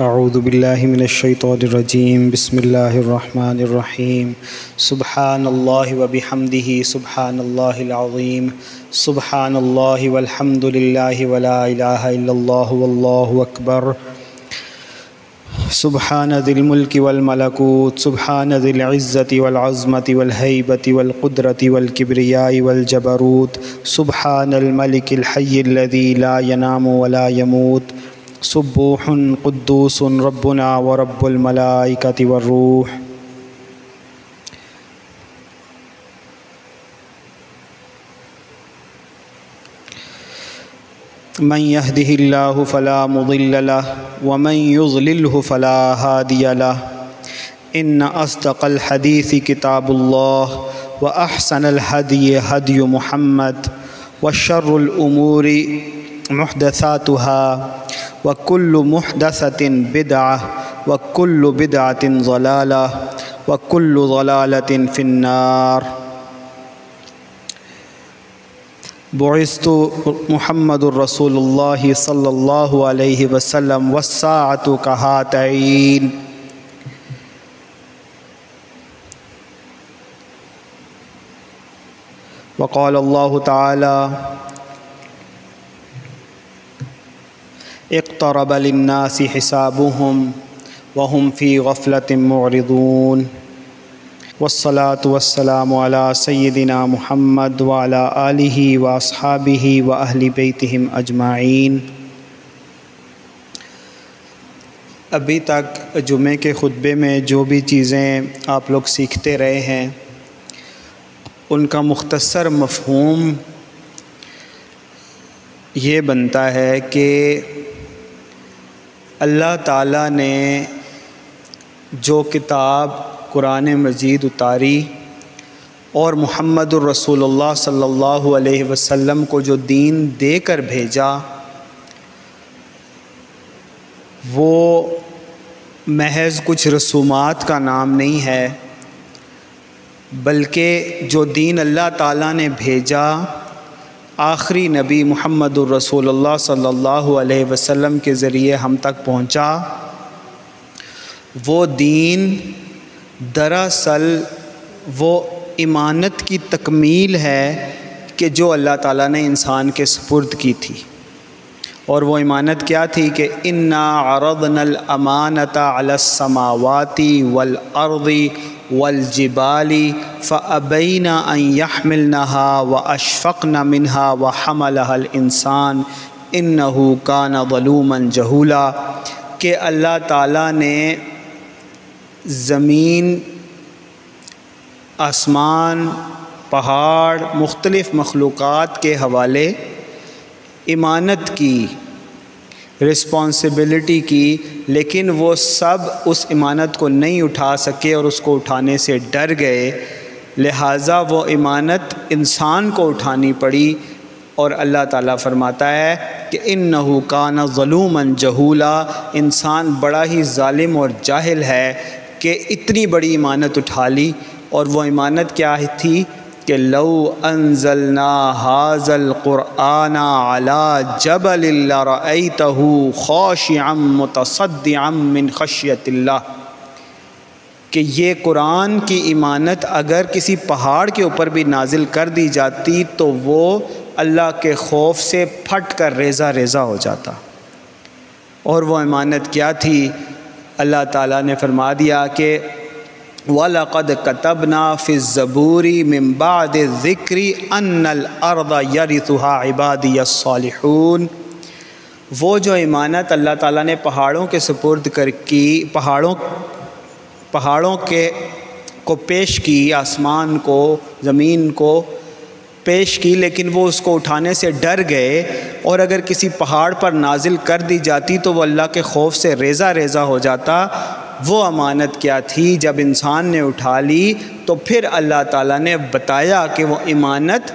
أعوذ بالله من الشيطان الرجيم. بسم الله الرحمن الرحيم. سبحان الله وبحمده، سبحان الله العظيم. سبحان الله والحمد لله ولا إله إلا الله والله أكبر. سبحان ذي الملك والملكوت، سبحان ذي العزة والعظمة والهيبة والقدرة والكبرياء والجبروت، سبحان الملك الحي الذي لا ينام ولا يموت. سبوح قدوس ربنا ورب الملائكة والروح. من يهده الله فلا مضل له ومن يضلله فلا هادي له. إن أصدق الحديث كتاب الله وأحسن الهدي هدي محمد وشر الأمور محدثاتها وكل محدثة بدعة وكل بدعة ضلالة وكل ضلالة في النار. بعثت محمد رسول الله صلى الله عليه وسلم والساعة كهاتين. وقال الله تعالى اقترب للناس حسابهم وهم في غفلة معرضون. والصلاة والسلام على سيدنا محمد وعلى آله وأصحابه وأهل بيتهم أجمعين. ابھی تک جمعے کے خطبے میں جو بھی چیزیں آپ لوگ سیکھتے رہے ہیں، ان کا مختصر مفہوم یہ بنتا ہے کہ اللہ تعالیٰ نے جو کتاب قرآن مجید اتاری اور محمد الرسول اللہ صلی اللہ علیہ وسلم کو جو دین دے کر بھیجا، وہ محض کچھ رسومات کا نام نہیں ہے، بلکہ جو دین اللہ تعالیٰ نے بھیجا آخری نبی محمد الرسول اللہ صلی اللہ علیہ وسلم کے ذریعے ہم تک پہنچا۔ وہ دین دراصل وہ ایمانت کی تکمیل ہے کہ جو اللہ تعالیٰ نے انسان کے سپرد کی تھی۔ اور وہ ایمانت کیا تھی کہ انا عرضنا الامانت علی السماواتی والارض والجبال فابین ان يحملنها واشفقن منها وحملها الانسان انه كان ظلوما جہولا کہ اللہ تعالیٰ نے زمین، آسمان، پہاڑ، مختلف مخلوقات کے حوالے ایمانت کی رسپانسبلٹی کی، لیکن وہ سب اس ایمانت کو نہیں اٹھا سکے اور اس کو اٹھانے سے ڈر گئے۔ لہٰذا وہ ایمانت انسان کو اٹھانی پڑی اور اللہ تعالیٰ فرماتا ہے کہ ان نحو کان ظلوم جہولا۔ انسان بڑا ہی ظالم اور جاہل ہے کہ اتنی بڑی ایمانت اٹھا لی۔ اور وہ ایمانت کیا تھی؟ کہ لو انزلنا حاض القرآن علی جبل اللہ رأیتہ خاشعا متصدعا من خشیت اللہ کہ یہ قرآن کی ایمانت اگر کسی پہاڑ کے اوپر بھی نازل کر دی جاتی تو وہ اللہ کے خوف سے پھٹ کر ریزہ ریزہ ہو جاتا اور وہ ایمانت کیا تھی اللہ تعالیٰ نے فرما دیا کہ وَلَقَدْ كَتَبْنَا فِي الزَّبُورِ مِن بَعْدِ الذِّكْرِ أَنَّ الْأَرْضَ يَرِثُهَا عِبَادِيَ الصَّالِحُونَ۔ وہ جو ایمانت اللہ تعالیٰ نے پہاڑوں کے سپرد کر کی، پہاڑوں پہاڑوں کے، کو پیش کی، آسمان کو، زمین کو پیش کی، لیکن وہ اس کو اٹھانے سے ڈر گئے۔ اور اگر کسی پہاڑ پر نازل کر دی جاتی تو وہ اللہ کے خوف سے ریزہ ریزہ ہو جاتا۔ وہ امانت کیا تھی جب انسان نے اٹھا لی تو پھر اللہ تعالیٰ نے بتایا کہ وہ امانت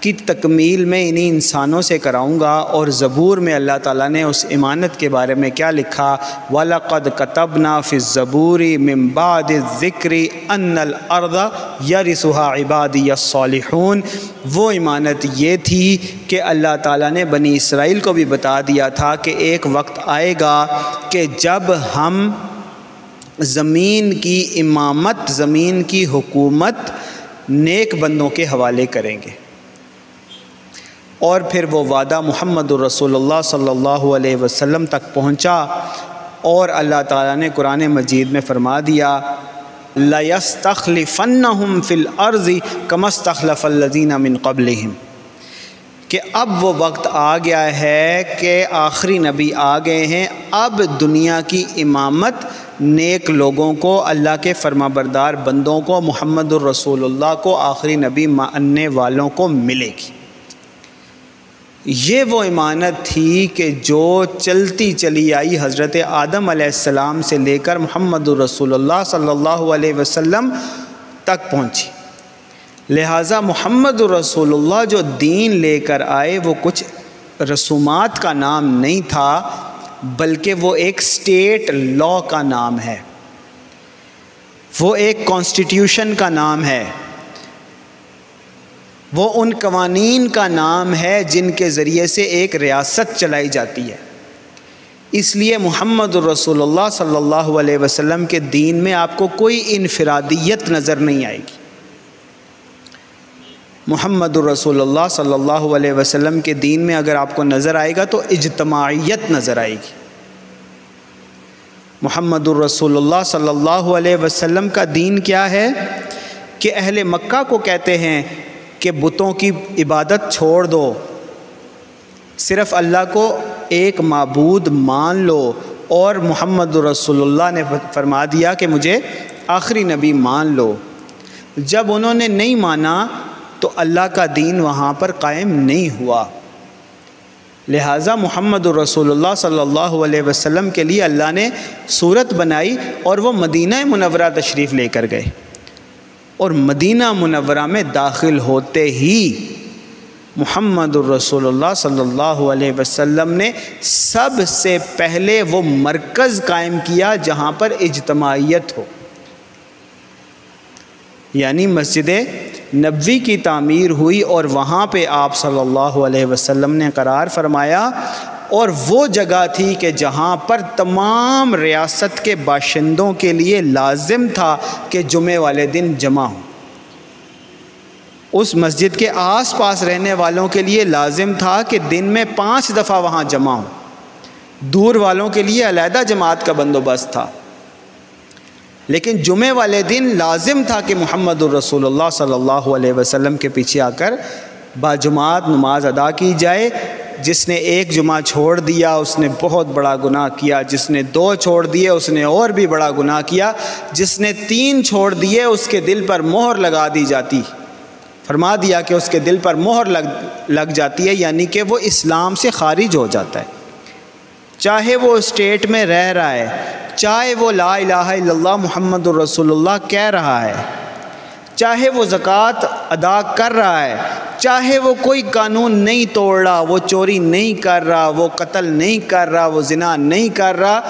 کی تکمیل میں انہی انسانوں سے کراؤں گا اور زبور میں اللہ تعالیٰ نے اس امانت کے بارے میں کیا لکھا؟ وَلَقَدْ كَتَبْنَا فِي الزَّبُورِ مِن بَعْدِ الذِّكْرِ أَنَّ الْأَرْضَ يَرِثُهَا عِبَادِيَ الصَّالِحُونَ وہ امانت یہ تھی کہ اللہ تعالیٰ نے بنی اسرائیل کو بھی بتا دیا تھا کہ ایک وقت آئے گا کہ جب ہم زمین کی امامت، زمین کی حکومت نیک بندوں کے حوالے کریں گے۔ اور پھر وہ وعدہ محمد الرسول اللہ صلی اللہ علیہ وسلم تک پہنچا اور اللہ تعالیٰ نے قرآن مجید میں فرما دیا، لَيَسْتَخْلِفَنَّهُمْ فِي الْأَرْضِ كَمَا اسْتَخْلَفَ الَّذِينَ مِن قَبْلِهِمْ۔ کہ اب وہ وقت آ گیا ہے کہ آخری نبی آ گئے ہیں۔ اب دنیا کی امامت نیک لوگوں کو، اللہ کے فرما بردار بندوں کو، محمد الرسول اللہ کو، آخری نبی ماننے والوں کو ملے گی۔ یہ وہ امانت تھی کہ جو چلتی چلی آئی حضرت آدم علیہ السلام سے لے کر محمد الرسول اللہ صلی اللہ علیہ وسلم تک پہنچی۔ لہٰذا محمد الرسول اللہ جو دین لے کر آئے، وہ کچھ رسومات کا نام نہیں تھا بلکہ وہ ایک سٹیٹ لا کا نام ہے۔ وہ ایک کانسٹیٹیوشن کا نام ہے۔ وہ ان قوانین کا نام ہے جن کے ذریعے سے ایک ریاست چلائی جاتی ہے۔ اس لیے محمد الرسول اللہ صلی اللہ علیہ وسلم کے دین میں آپ کو کوئی انفرادیت نظر نہیں آئے گی۔ محمد الرسول اللہ صلی اللہ علیہ وسلم کے دین میں اگر آپ کو نظر آئے گا تو اجتماعیت نظر آئے گی۔ محمد الرسول اللہ صلی اللہ علیہ وسلم کا دین کیا ہے؟ کہ اہل مکہ کو کہتے ہیں کہ بتوں کی عبادت چھوڑ دو۔ صرف اللہ کو ایک معبود مان لو۔ اور محمد رسول اللہ نے فرما دیا کہ مجھے آخری نبی مان لو۔ جب انہوں نے نہیں مانا تو اللہ کا دین وہاں پر قائم نہیں ہوا۔ لہٰذا محمد الرسول اللہ صلی اللہ علیہ وسلم کے لیے اللہ نے صورت بنائی اور وہ مدینہ منورہ تشریف لے کر گئے۔ اور مدینہ منورہ میں داخل ہوتے ہی محمد الرسول اللہ صلی اللہ علیہ وسلم نے سب سے پہلے وہ مرکز قائم کیا جہاں پر اجتماعیت ہو۔ یعنی مسجد نبوی کی تعمیر ہوئی اور وہاں پہ آپ صلی اللہ علیہ وسلم نے قرار فرمایا اور وہ جگہ تھی کہ جہاں پر تمام ریاست کے باشندوں کے لیے لازم تھا کہ جمعے والے دن جمع ہوں۔ اس مسجد کے آس پاس رہنے والوں کے لیے لازم تھا کہ دن میں پانچ دفعہ وہاں جمع ہوں۔ دور والوں کے لیے علیحدہ جماعت کا بندوبست تھا۔ لیکن جمعے والے دن لازم تھا کہ محمد الرسول اللہ صلی اللہ علیہ وسلم کے پیچھے آ کر باجماعت نماز ادا کی جائے۔ جس نے ایک جمعہ چھوڑ دیا، اس نے بہت بڑا گناہ کیا۔ جس نے دو چھوڑ دیے، اس نے اور بھی بڑا گناہ کیا۔ جس نے تین چھوڑ دیے، اس کے دل پر مہر لگا دی جاتی۔ فرما دیا کہ اس کے دل پر مہر لگ لگ جاتی ہے یعنی کہ وہ اسلام سے خارج ہو جاتا ہے۔ چاہے وہ اسٹیٹ میں رہ رہا ہے، چاہے وہ لا الہ الا اللہ محمد الرسول اللہ کہہ رہا ہے، چاہے وہ زکوٰۃ ادا کر رہا ہے، چاہے وہ کوئی قانون نہیں توڑ رہا، وہ چوری نہیں کر رہا، وہ قتل نہیں کر رہا، وہ زنا نہیں کر رہا،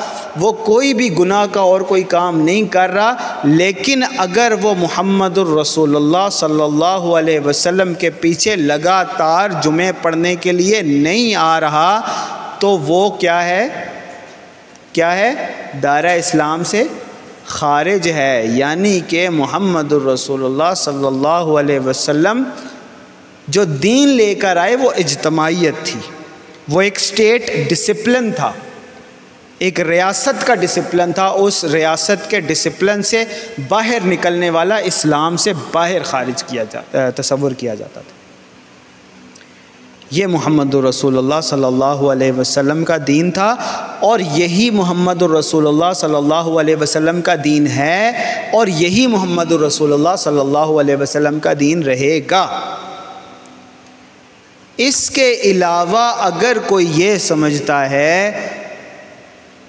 وہ کوئی بھی گناہ کا اور کوئی کام نہیں کر رہا، لیکن اگر وہ محمد الرسول اللہ صلی اللہ علیہ وسلم کے پیچھے لگاتار جمعے پڑھنے کے لیے نہیں آ رہا تو وہ کیا ہے؟ کیا ہے؟ دائرہ اسلام سے خارج ہے یعنی کہ محمد الرسول اللہ صلی اللہ علیہ وسلم جو دین لے کر آئے، وہ اجتماعیت تھی۔ وہ ایک سٹیٹ ڈسپلن تھا۔ ایک ریاست کا ڈسپلن تھا۔ اس ریاست کے ڈسپلن سے باہر نکلنے والا اسلام سے باہر خارج کیا جاتا تصور کیا جاتا تھا۔ یہ محمد الرسول اللہ صلی اللہ علیہ وسلم کا دین تھا اور یہی محمد الرسول اللہ صلی اللہ علیہ وسلم کا دین ہے اور یہی محمد الرسول اللہ صلی اللہ علیہ وسلم کا دین رہے گا۔ اس کے علاوہ اگر کوئی یہ سمجھتا ہے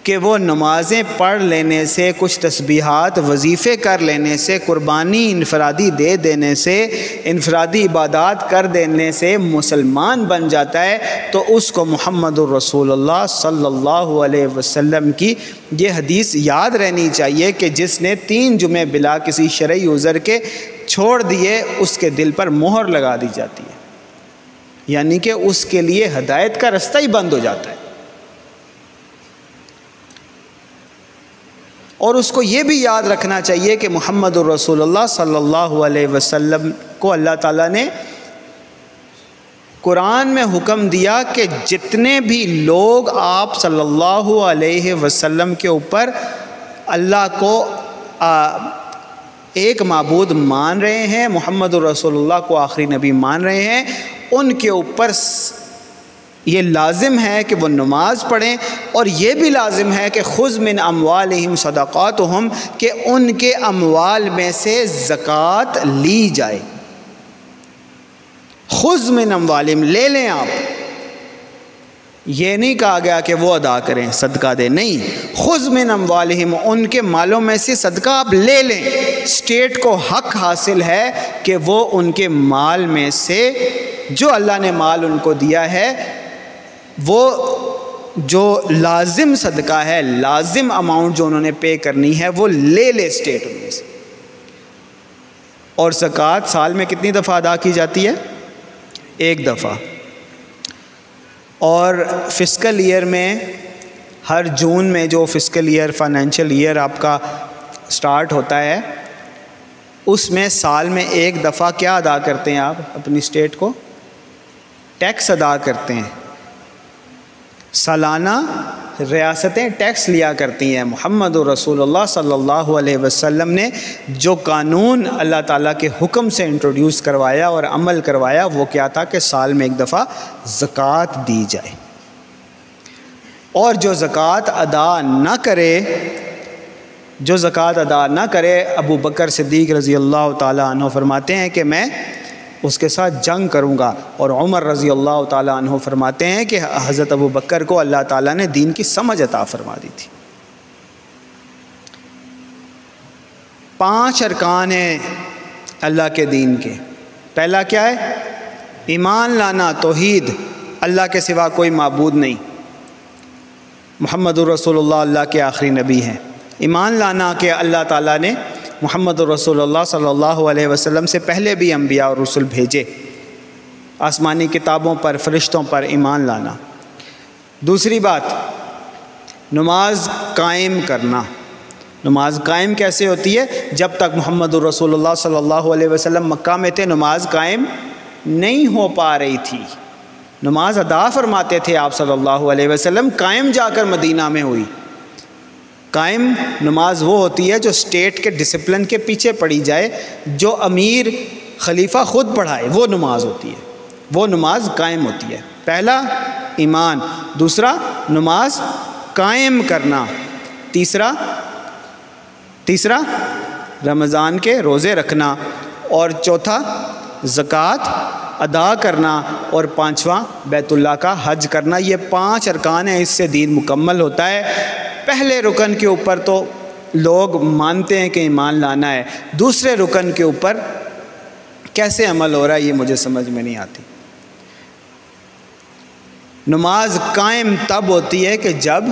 کہ وہ نمازیں پڑھ لینے سے، کچھ تسبیحات، وظیفے کر لینے سے، قربانی، انفرادی دے دینے سے، انفرادی عبادات کر دینے سے مسلمان بن جاتا ہے، تو اس کو محمد الرسول اللہ صلی اللہ علیہ وسلم کی یہ حدیث یاد رہنی چاہیے کہ جس نے تین جمعے بلا کسی شرعی عذر کے چھوڑ دیے، اس کے دل پر مہر لگا دی جاتی ہے۔ یعنی کہ اس کے لیے ہدایت کا رستہ ہی بند ہو جاتا ہے۔ اور اس کو یہ بھی یاد رکھنا چاہیے کہ محمد الرسول اللہ صلی اللہ علیہ وسلم کو اللہ تعالیٰ نے قرآن میں حکم دیا کہ جتنے بھی لوگ آپ صلی اللہ علیہ وسلم کے اوپر اللہ کو ایک معبود مان رہے ہیں، محمد الرسول اللہ کو آخری نبی مان رہے ہیں، ان کے اوپر یہ لازم ہے کہ وہ نماز پڑھیں اور یہ بھی لازم ہے کہ خز من اموالہم صدقاتہم کہ ان کے اموال میں سے زکوٰۃ لی جائے۔ خز من اموالہم، لے لیں آپ۔ یہ نہیں کہا گیا کہ وہ ادا کریں، صدقہ دے نہیں خز من اموالہم، ان کے مالوں میں سے صدقہ آپ لے لیں۔ اسٹیٹ کو حق حاصل ہے کہ وہ ان کے مال میں سے، جو اللہ نے مال ان کو دیا ہے وہ جو لازم صدقہ ہے، لازم اماؤنٹ جو انہوں نے پے کرنی ہے، وہ لے لے اسٹیٹ ان میں سے۔ اور زکوٰۃ سال میں کتنی دفعہ ادا کی جاتی ہے؟ ایک دفعہ۔ اور فسکل ایئر میں ہر جون میں جو فسکل ایئر فائنینشیل ایئر آپ کا سٹارٹ ہوتا ہے، اس میں سال میں ایک دفعہ کیا ادا کرتے ہیں آپ اپنی اسٹیٹ کو؟ ٹیکس ادا کرتے ہیں۔ سالانہ ریاستیں ٹیکس لیا کرتی ہیں۔ محمد رسول اللہ صلی اللہ علیہ وسلم نے جو قانون اللہ تعالیٰ کے حکم سے انٹروڈیوس کروایا اور عمل کروایا، وہ کیا تھا کہ سال میں ایک دفعہ زکوٰۃ دی جائے۔ اور جو زکوٰۃ ادا نہ کرے، جو زکوٰۃ ادا نہ کرے، ابو بکر صدیق رضی اللہ تعالیٰ عنہ فرماتے ہیں کہ میں اس کے ساتھ جنگ کروں گا۔ اور عمر رضی اللہ تعالیٰ عنہ فرماتے ہیں کہ حضرت ابو بکر کو اللہ تعالیٰ نے دین کی سمجھ عطا فرما دی تھی۔ پانچ ارکان ہیں اللہ کے دین کے۔ پہلا کیا ہے؟ ایمان لانا، توحید۔ اللہ کے سوا کوئی معبود نہیں۔ محمد الرسول اللہ اللہ کے آخری نبی ہیں۔ ایمان لانا کہ اللہ تعالیٰ نے محمد الرسول اللہ صلی اللہ علیہ وسلم سے پہلے بھی انبیاء اور رسول بھیجے۔ آسمانی کتابوں پر، فرشتوں پر ایمان لانا۔ دوسری بات، نماز قائم کرنا۔ نماز قائم کیسے ہوتی ہے؟ جب تک محمد الرسول اللہ صلی اللہ علیہ وسلم مکہ میں تھے، نماز قائم نہیں ہو پا رہی تھی۔ نماز ادا فرماتے تھے آپ صلی اللہ علیہ وسلم، قائم جا کر مدینہ میں ہوئی۔ قائم نماز وہ ہوتی ہے جو اسٹیٹ کے ڈسپلن کے پیچھے پڑھی جائے، جو امیر خلیفہ خود پڑھائے، وہ نماز ہوتی ہے۔ وہ نماز قائم ہوتی ہے۔ پہلا، ایمان۔ دوسرا، نماز قائم کرنا۔ تیسرا تیسرا، رمضان کے روزے رکھنا۔ اور چوتھا، زکوٰۃ ادا کرنا۔ اور پانچواں، بیت اللہ کا حج کرنا۔ یہ پانچ ارکان ہیں۔ اس سے دین مکمل ہوتا ہے۔ پہلے رکن کے اوپر تو لوگ مانتے ہیں کہ ایمان لانا ہے، دوسرے رکن کے اوپر کیسے عمل ہو رہا ہے یہ مجھے سمجھ میں نہیں آتی۔ نماز قائم تب ہوتی ہے کہ جب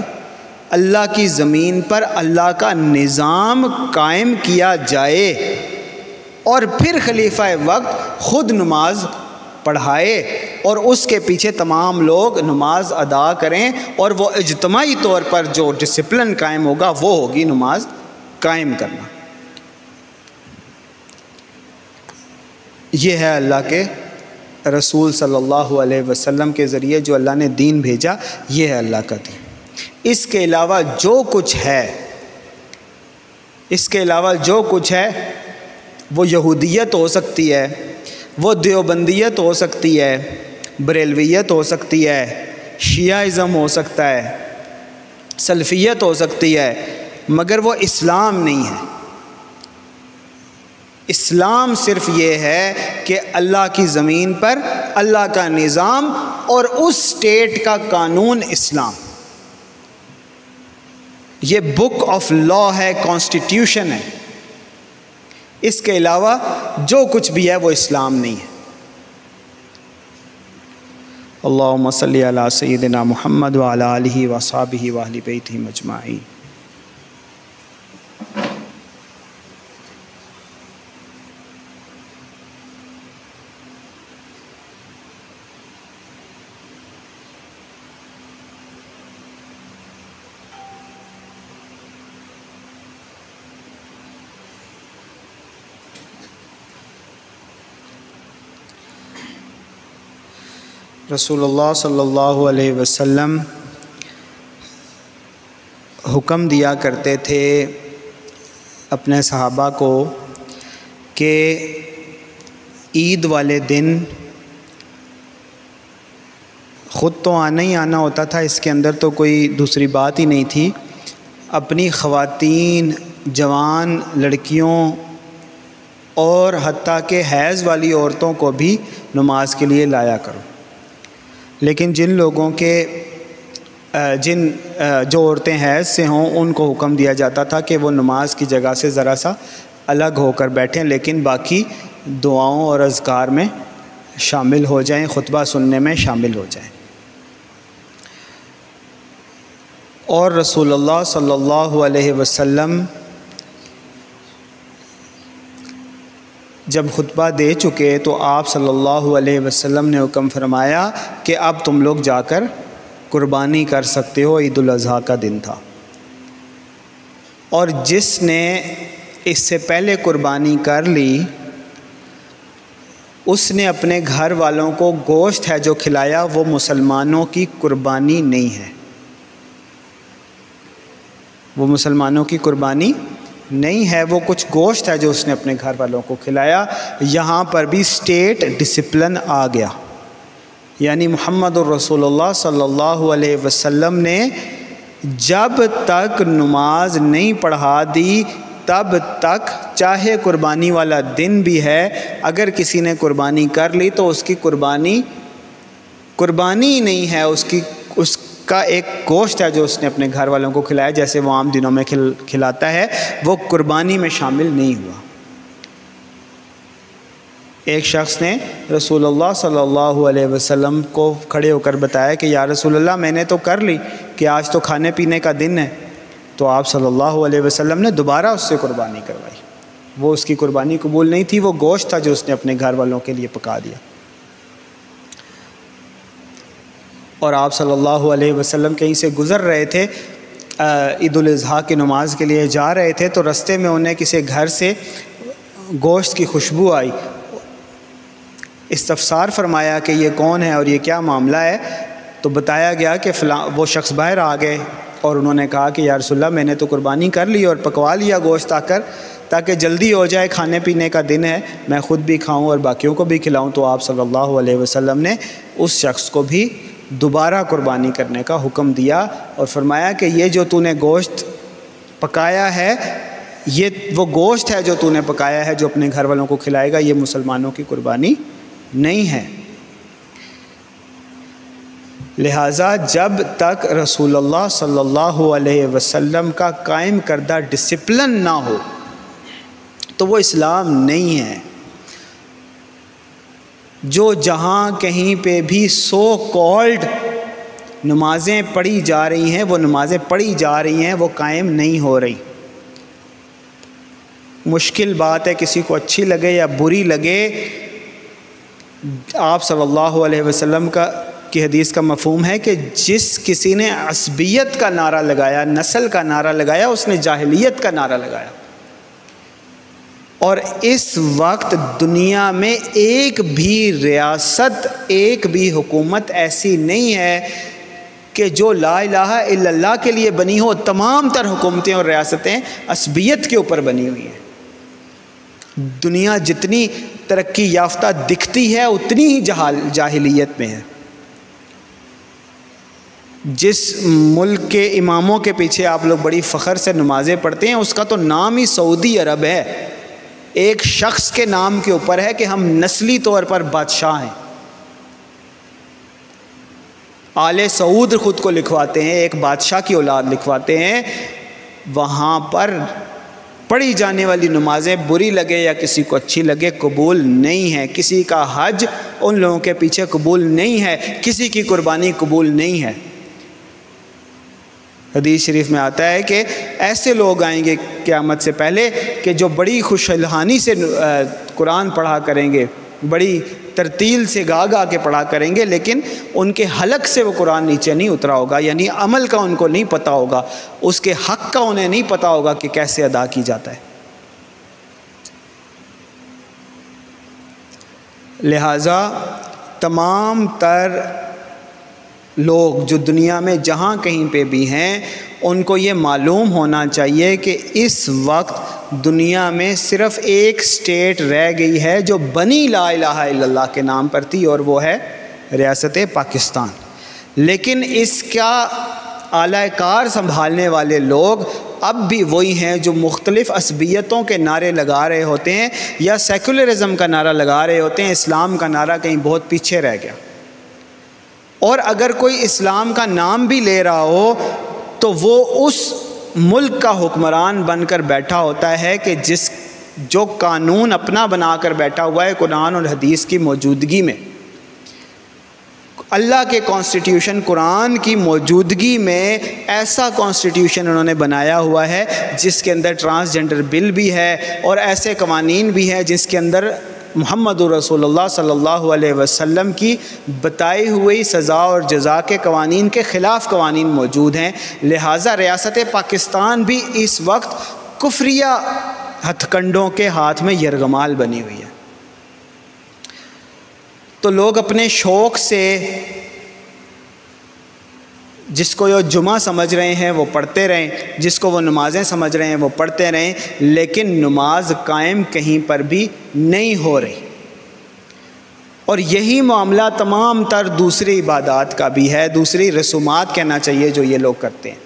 اللہ کی زمین پر اللہ کا نظام قائم کیا جائے اور پھر خلیفہ وقت خود نماز پڑھائے۔ اور اس کے پیچھے تمام لوگ نماز ادا کریں اور وہ اجتماعی طور پر جو ڈسپلن قائم ہوگا وہ ہوگی نماز قائم کرنا۔ یہ ہے اللہ کے رسول صلی اللہ علیہ وسلم کے ذریعے جو اللہ نے دین بھیجا، یہ ہے اللہ کا دین۔ اس کے علاوہ جو کچھ ہے، اس کے علاوہ جو کچھ ہے، وہ یہودیت ہو سکتی ہے، وہ دیوبندیت ہو سکتی ہے بریلویت ہو سکتی ہے شیعہ ہو سکتا ہے، سلفیت ہو سکتی ہے، مگر وہ اسلام نہیں ہے۔ اسلام صرف یہ ہے کہ اللہ کی زمین پر اللہ کا نظام اور اس اسٹیٹ کا قانون اسلام۔ یہ بک آف لا ہے کانسٹیٹیوشن ہے۔ اس کے علاوہ جو کچھ بھی ہے وہ اسلام نہیں ہے۔ اللہ صلی علی سیدنا محمد وعلی علیہ وصحابہ واہل بیتہ مجمعین رسول اللہ صلی اللہ علیہ وسلم حکم دیا کرتے تھے اپنے صحابہ کو کہ عید والے دن خود تو آنا ہی آنا ہوتا تھا، اس کے اندر تو کوئی دوسری بات ہی نہیں تھی۔ اپنی خواتین، جوان لڑکیوں اور حتیٰ کہ حیض والی عورتوں کو بھی نماز کے لیے لایا کرو۔ لیکن جن لوگوں کے جن جو عورتیں حیض سے ہوں، ان کو حکم دیا جاتا تھا کہ وہ نماز کی جگہ سے ذرا سا الگ ہو کر بیٹھیں، لیکن باقی دعاؤں اور اذکار میں شامل ہو جائیں، خطبہ سننے میں شامل ہو جائیں۔ اور رسول اللہ صلی اللہ علیہ وسلم جب خطبہ دے چکے تو آپ صلی اللہ علیہ وسلم نے حکم فرمایا کہ اب تم لوگ جا کر قربانی کر سکتے ہو، عید الاضحیٰ کا دن تھا۔ اور جس نے اس سے پہلے قربانی کر لی، اس نے اپنے گھر والوں کو گوشت ہے جو کھلایا، وہ مسلمانوں کی قربانی نہیں ہے۔ وہ مسلمانوں کی قربانی نہیں ہے، وہ کچھ گوشت ہے جو اس نے اپنے گھر والوں کو کھلایا۔ یہاں پر بھی اسٹیٹ ڈسپلن آ گیا۔ یعنی محمد الرسول اللہ صلی اللہ علیہ وسلم نے جب تک نماز نہیں پڑھا دی، تب تک چاہے قربانی والا دن بھی ہے، اگر کسی نے قربانی کر لی تو اس کی قربانی قربانی نہیں ہے، اس کی کا ایک گوشت ہے جو اس نے اپنے گھر والوں کو کھلایا، جیسے وہ عام دنوں میں کھل کھلاتا ہے، وہ قربانی میں شامل نہیں ہوا۔ ایک شخص نے رسول اللہ صلی اللہ علیہ وسلم کو کھڑے ہو کر بتایا کہ، یا رسول اللہ، میں نے تو کر لی کہ آج تو کھانے پینے کا دن ہے۔ تو آپ صلی اللہ علیہ وسلم نے دوبارہ اس سے قربانی کروائی۔ وہ اس کی قربانی قبول نہیں تھی، وہ گوشت تھا جو اس نے اپنے گھر والوں کے لیے پکا دیا۔ اور آپ صلی اللہ علیہ وسلم کہیں سے گزر رہے تھے عید الاضحیٰ کی نماز کے لیے جا رہے تھے، تو رستے میں انہیں کسی گھر سے گوشت کی خوشبو آئی۔ استفسار فرمایا کہ یہ کون ہے اور یہ کیا معاملہ ہے؟ تو بتایا گیا کہ فلاں، وہ شخص باہر آ گئے اور انہوں نے کہا کہ یا رسول اللہ، میں نے تو قربانی کر لی اور پکوا لیا گوشت آ کر، تاکہ جلدی ہو جائے، کھانے پینے کا دن ہے، میں خود بھی کھاؤں اور باقیوں کو بھی کھلاؤں۔ تو آپ صلی اللہ علیہ وسلم نے اس شخص کو بھی دوبارہ قربانی کرنے کا حکم دیا اور فرمایا کہ یہ جو تو نے گوشت پکایا ہے، یہ وہ گوشت ہے جو تو نے پکایا ہے جو اپنے گھر والوں کو کھلائے گا، یہ مسلمانوں کی قربانی نہیں ہے۔ لہٰذا جب تک رسول اللہ صلی اللہ علیہ وسلم کا قائم کردہ ڈسپلن نہ ہو، تو وہ اسلام نہیں ہے۔ جو جہاں کہیں پہ بھی سو کالڈ نمازیں پڑھی جا رہی ہیں، وہ نمازیں پڑھی جا رہی ہیں، وہ قائم نہیں ہو رہی۔ مشکل بات ہے، کسی کو اچھی لگے یا بری لگے، آپ صلی اللہ علیہ وسلم کا، کی حدیث کا مفہوم ہے کہ جس کسی نے عصبیت کا نعرہ لگایا، نسل کا نعرہ لگایا، اس نے جاہلیت کا نعرہ لگایا۔ اور اس وقت دنیا میں ایک بھی ریاست، ایک بھی حکومت ایسی نہیں ہے کہ جو لا الہ الا اللہ کے لیے بنی ہو، تمام تر حکومتیں اور ریاستیں عصبیت کے اوپر بنی ہوئی ہیں۔ دنیا جتنی ترقی یافتہ دکھتی ہے، اتنی ہی جاہلیت میں ہے۔ جس ملک کے اماموں کے پیچھے آپ لوگ بڑی فخر سے نمازیں پڑھتے ہیں، اس کا تو نام ہی سعودی عرب ہے۔ ایک شخص کے نام کے اوپر ہے کہ ہم نسلی طور پر بادشاہ ہیں۔ آل سعود خود کو لکھواتے ہیں، ایک بادشاہ کی اولاد لکھواتے ہیں۔ وہاں پر پڑھی جانے والی نمازیں بری لگے یا کسی کو اچھی لگے، قبول نہیں ہے۔ کسی کا حج ان لوگوں کے پیچھے قبول نہیں ہے، کسی کی قربانی قبول نہیں ہے۔ حدیث شریف میں آتا ہے کہ ایسے لوگ آئیں گے قیامت سے پہلے کہ جو بڑی خوش الحانی سے قرآن پڑھا کریں گے، بڑی ترتیل سے گا گا کے پڑھا کریں گے، لیکن ان کے حلق سے وہ قرآن نیچے نہیں اترا ہوگا یعنی عمل کا ان کو نہیں پتہ ہوگا، اس کے حق کا انہیں نہیں پتہ ہوگا کہ کیسے ادا کی جاتا ہے۔ لہٰذا تمام تر لوگ جو دنیا میں جہاں کہیں پہ بھی ہیں، ان کو یہ معلوم ہونا چاہیے کہ اس وقت دنیا میں صرف ایک سٹیٹ رہ گئی ہے جو بنی لا الہ الا اللہ کے نام پر تھی اور وہ ہے ریاست پاکستان۔ لیکن اس کا اعلی کار سنبھالنے والے لوگ اب بھی وہی ہیں جو مختلف عصبیتوں کے نعرے لگا رہے ہوتے ہیں یا سیکولرزم کا نعرہ لگا رہے ہوتے ہیں، اسلام کا نعرہ کہیں بہت پیچھے رہ گیا۔ اور اگر کوئی اسلام کا نام بھی لے رہا ہو تو وہ اس ملک کا حکمران بن کر بیٹھا ہوتا ہے کہ جس جو قانون اپنا بنا کر بیٹھا ہوا ہے قرآن اور حدیث کی موجودگی میں۔ اللہ کے کانسٹیٹیوشن قرآن کی موجودگی میں ایسا کانسٹیٹیوشن انہوں نے بنایا ہوا ہے جس کے اندر ٹرانسجنڈر بل بھی ہے اور ایسے قوانین بھی ہیں جس کے اندر محمد رسول اللہ صلی اللہ علیہ وسلم کی بتائی ہوئی سزا اور جزا کے قوانین کے خلاف قوانین موجود ہیں۔ لہٰذا ریاست پاکستان بھی اس وقت کفریہ ہتھ کنڈوں کے ہاتھ میں یرغمال بنی ہوئی ہے۔ تو لوگ اپنے شوق سے جس کو یہ جمعہ سمجھ رہے ہیں وہ پڑھتے رہیں، جس کو وہ نمازیں سمجھ رہے ہیں وہ پڑھتے رہیں، لیکن نماز قائم کہیں پر بھی نہیں ہو رہی۔ اور یہی معاملہ تمام تر دوسری عبادات کا بھی ہے، دوسری رسومات کہنا چاہیے جو یہ لوگ کرتے ہیں۔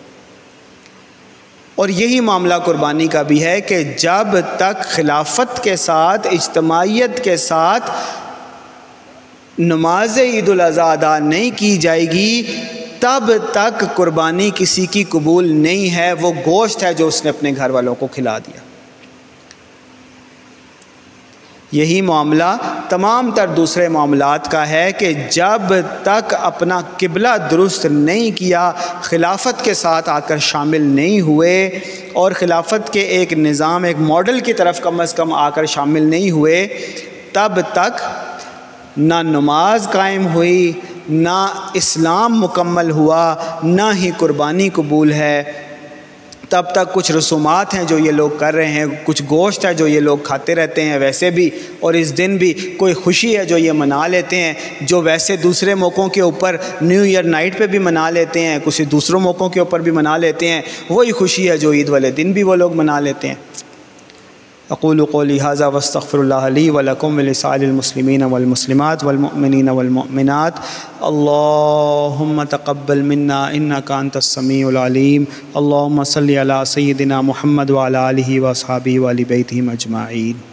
اور یہی معاملہ قربانی کا بھی ہے کہ جب تک خلافت کے ساتھ، اجتماعیت کے ساتھ نماز عید الاضحیٰ ادا نہیں کی جائے گی تب تک قربانی کسی کی قبول نہیں ہے، وہ گوشت ہے جو اس نے اپنے گھر والوں کو کھلا دیا۔ یہی معاملہ تمام تر دوسرے معاملات کا ہے کہ جب تک اپنا قبلہ درست نہیں کیا، خلافت کے ساتھ آ کر شامل نہیں ہوئے اور خلافت کے ایک نظام، ایک ماڈل کی طرف کم از کم آ کر شامل نہیں ہوئے، تب تک نہ نماز قائم ہوئی نہ اسلام مکمل ہوا، نہ ہی قربانی قبول ہے۔ تب تک کچھ رسومات ہیں جو یہ لوگ کر رہے ہیں، کچھ گوشت ہے جو یہ لوگ کھاتے رہتے ہیں ویسے بھی، اور اس دن بھی کوئی خوشی ہے جو یہ منا لیتے ہیں، جو ویسے دوسرے موقعوں کے اوپر نیو ایئر نائٹ پہ بھی منا لیتے ہیں کچھ دوسروں موقعوں کے اوپر بھی منا لیتے ہیں۔ وہی خوشی ہے جو عید والے دن بھی وہ لوگ منا لیتے ہیں۔ اقول قولی حاضہ وصطفر اللہ علی ولکم ولسائر المسلمین والمسلمات والمؤمنین والمؤمنات. اللہم تقبل منا انکا انت السمیع العلیم. اللہم صلی علی سیدنا محمد وعلی آلہ واصحابہ وعلی بیتہم اجمعین.